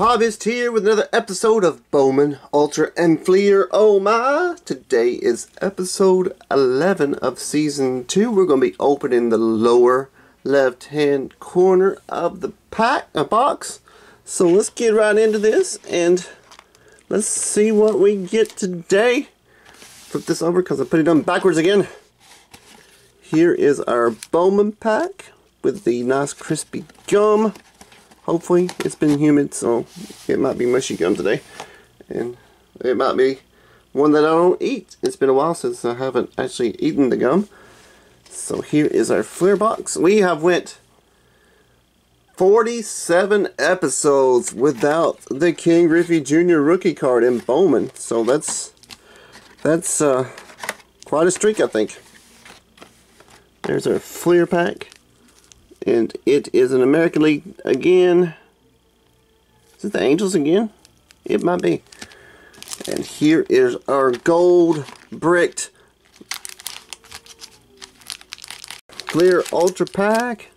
Hobbyist here with another episode of Bowman Ultra and Fleer. Oh my! Today is episode 11 of season 2. We're going to be opening the lower left hand corner of the pack, a box. So let's get right into this and let's see what we get today. Flip this over because I put it on backwards again. Here is our Bowman pack with the nice crispy gum. Hopefully, it's been humid, so it might be mushy gum today. And it might be one that I don't eat. It's been a while since I haven't actually eaten the gum. So here is our Fleer box. We have went 47 episodes without the King Griffey Jr. rookie card in Bowman. So that's that's uh, quite a streak, I think. There's our Fleer pack. And it is an American League again. Is it the Angels again? It might be. And here is our gold bricked clear Ultra Pack.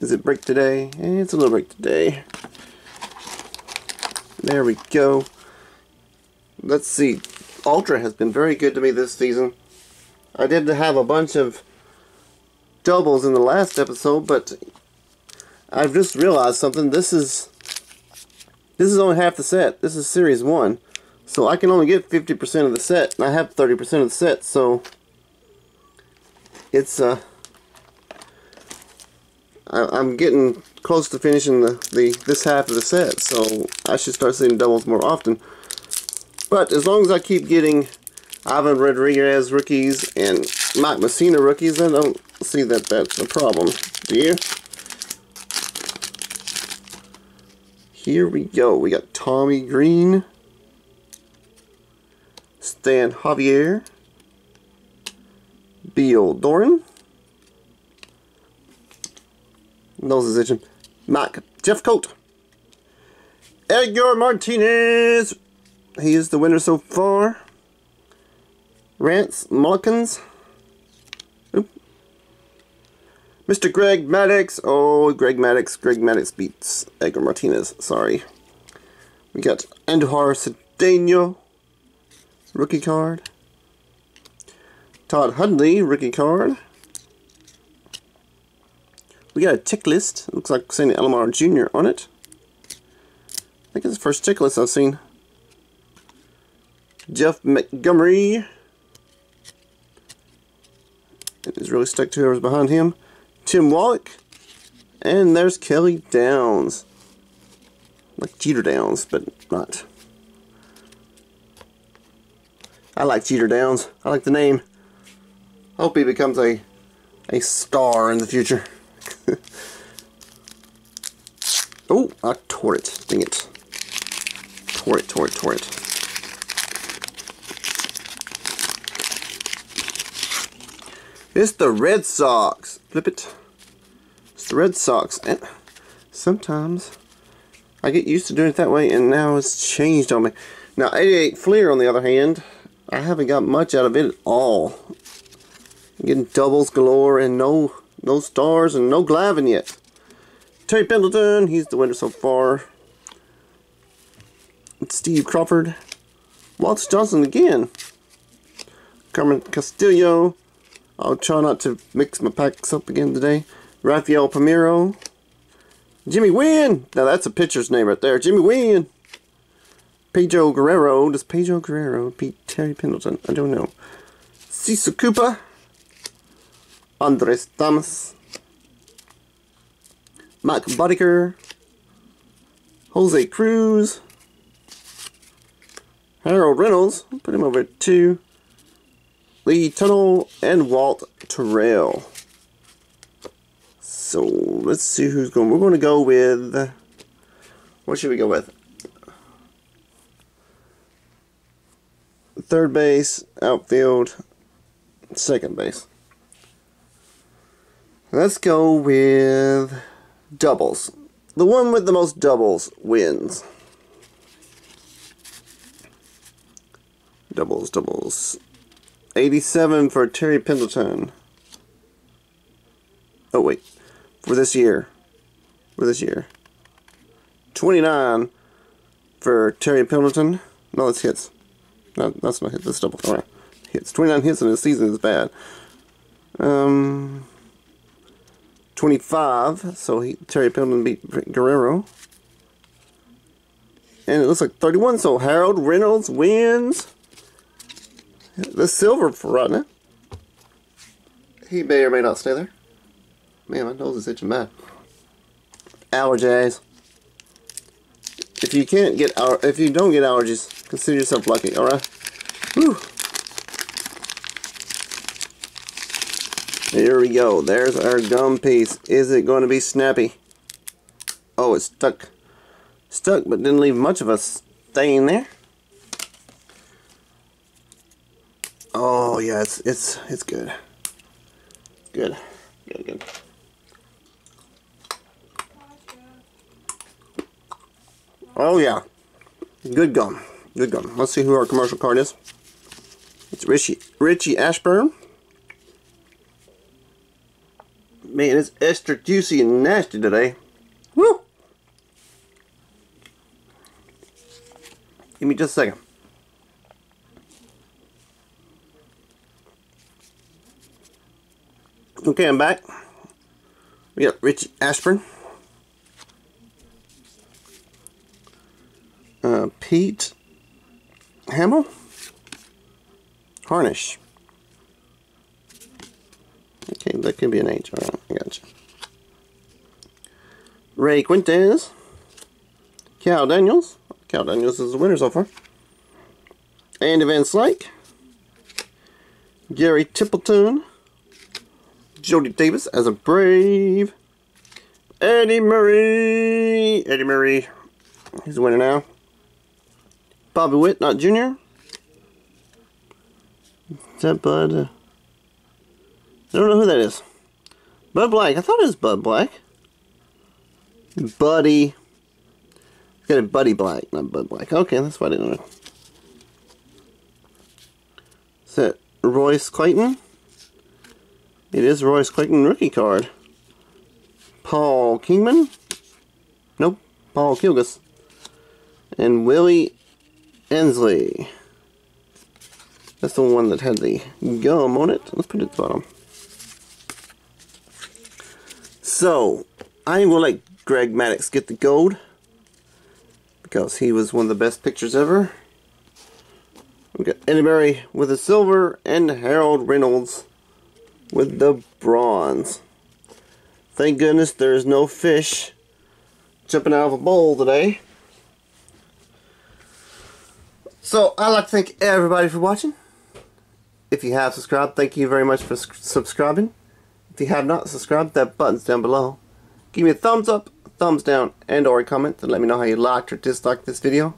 Is it brick today? Eh, it's a little brick today. There we go. Let's see. Ultra has been very good to me this season. I did have a bunch of doubles in the last episode, but I've just realized something. This is this is only half the set. This is series one. So I can only get 50% of the set, and I have 30% of the set, so it's uh I, am getting close to finishing the, the this half of the set, so I should start seeing doubles more often. But as long as I keep getting Ivan Rodriguez rookies and Mike Mussina rookies, I don't see that that's a problem. Do you? Here we go. We got Tommy Greene, Stan Javier, Bill Doran, nose is itching, Mike Jeffcoat, Edgar Martinez, he is the winner so far, Rance Mullins, Mr. Greg Maddux. Oh, Greg Maddux. Greg Maddux beats Edgar Martinez. Sorry. We got Andujar Cedeno. Rookie card. Todd Hundley. Rookie card. We got a tick list. Looks like Sandy Alomar Jr. on it. I think it's the first tick list I've seen. Jeff Montgomery. It is really stuck to whoever's behind him. Tim Wallach. And there's Kelly Downs. Like Jeter Downs, but not. I like Jeter Downs. I like the name. Hope he becomes a a star in the future. oh, I tore it. Dang it. Tore it, tore it, tore it. It's the Red Sox. Flip it It's the Red Sox. And sometimes I get used to doing it that way, and now it's changed on me. Now, 88 Fleer, on the other hand, I haven't got much out of it at all. I'm getting doubles galore and no no stars and no Glavine yet. Terry Pendleton, he's the winner so far. Steve Crawford. Walter Johnson again. Carmen Castillo. I'll try not to mix my packs up again today. Rafael Palmeiro. Jimmy Wynn. Now that's a pitcher's name right there. Jimmy Wynn. Pedro Guerrero. Does Pedro Guerrero beat Terry Pendleton? I don't know. Cecil Cooper. Andres Thomas. Mike Boddicker. Jose Cruz. Harold Reynolds. Put him over at two. Lee Tunnell and Walt Terrell. So let's see who's going. We're going to go with. What should we go with? Third base, outfield, second base. Let's go with doubles. The one with the most doubles wins. Doubles, doubles. 87 for Terry Pendleton. Oh, wait for this year. For this year. 29 for Terry Pendleton. No, that's hits. No, that's not hits. That's double. All right. Hits. 29 hits in the season is bad. Um, 25. So he, Terry Pendleton beat Guerrero. And it looks like 31. So Harold Reynolds wins the silver for Rodney. He may or may not stay there. Man, my nose is itching bad. Allergies. If you can't get our, if you don't get allergies, consider yourself lucky. All right. Whew. Here we go. There's our gum piece. Is it going to be snappy? Oh, it's stuck. Stuck, but didn't leave much of a stain there. Oh yeah, it's it's it's good. Good. Good, good. Oh yeah. Good gum. Good gum. Let's see who our commercial card is. It's Richie Richie Ashburn. Man, it's extra juicy and nasty today. Woo! Give me just a second. Okay, I'm back. We got Rich Ashburn. Uh, Pete Hamill. Harnisch. Okay, that could be an H. Alright, I got you. Ray Quintez. Kal Daniels. Kal Daniels is the winner so far. Andy Van Slyke. Gary Templeton. Jody Davis as a Brave. Eddie Murray. Eddie Murray. He's the winner now. Bobby Witt, not Junior. Is that Bud? I don't know who that is. Bud Black. I thought it was Bud Black. Buddy. Got a Buddy Black, not Bud Black. Okay, that's why I didn't know. Is that Royce Clayton? It is Royce Clayton rookie card. Paul Kingman? Nope. Paul Kilgus. And Willie Ensley. That's the one that had the gum on it. Let's put it at the bottom. So, I will let Greg Maddux get the gold. Because he was one of the best pictures ever. We got Eddie Murray with a silver and Harold Reynolds with the bronze. Thank goodness there's no fish jumping out of a bowl today. So, I'd like to thank everybody for watching. If you have subscribed, thank you very much for subscribing. If you have not subscribed, that button's down below. Give me a thumbs up, thumbs down, and or a comment to let me know how you liked or disliked this video.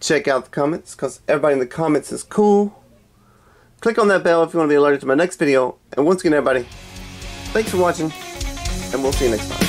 Check out the comments, because everybody in the comments is cool. Click on that bell if you want to be alerted to my next video. And once again, everybody, thanks for watching, and we'll see you next time.